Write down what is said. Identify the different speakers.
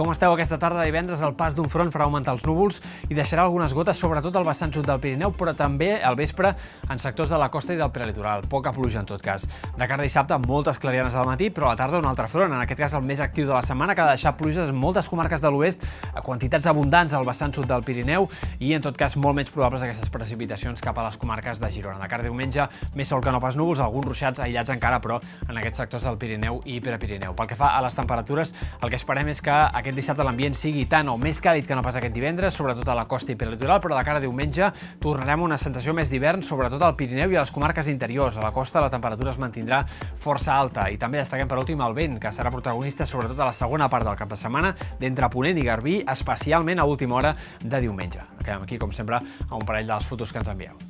Speaker 1: Com esteu aquesta tarda de divendres? El pas d'un front farà augmentar els núvols i deixarà algunes gotes, sobretot al vessant sud del Pirineu, però també al vespre en sectors de la costa i del prelitoral. Poca pluja, en tot cas. De cara a dissabte, moltes clarianes al matí, però a la tarda un altre front, en aquest cas el més actiu de la setmana, que ha de deixar pluges en moltes comarques de l'oest, a quantitats abundants al vessant sud del Pirineu i, en tot cas, molt menys probables aquestes precipitacions cap a les comarques de Girona. De cara a diumenge, més sol que no pas núvols, alguns ruixats aïllats encara, però en aquests sectors del Pirineu i Prepirineu. Pel que fa a les temperatures, el que esperem és que aquest aquest dissabte l'ambient sigui tant o més càlid que no pas aquest divendres, sobretot a la costa i peritoral, però de cara a diumenge tornarem a una sensació més d'hivern, sobretot al Pirineu i a les comarques interiors. A la costa la temperatura es mantindrà força alta i també destaquem per últim el vent, que serà protagonista sobretot a la segona part del cap de setmana d'entre Ponent i Garbí, especialment a última hora de diumenge. Acabem aquí, com sempre, a un parell de les fotos que ens envieu.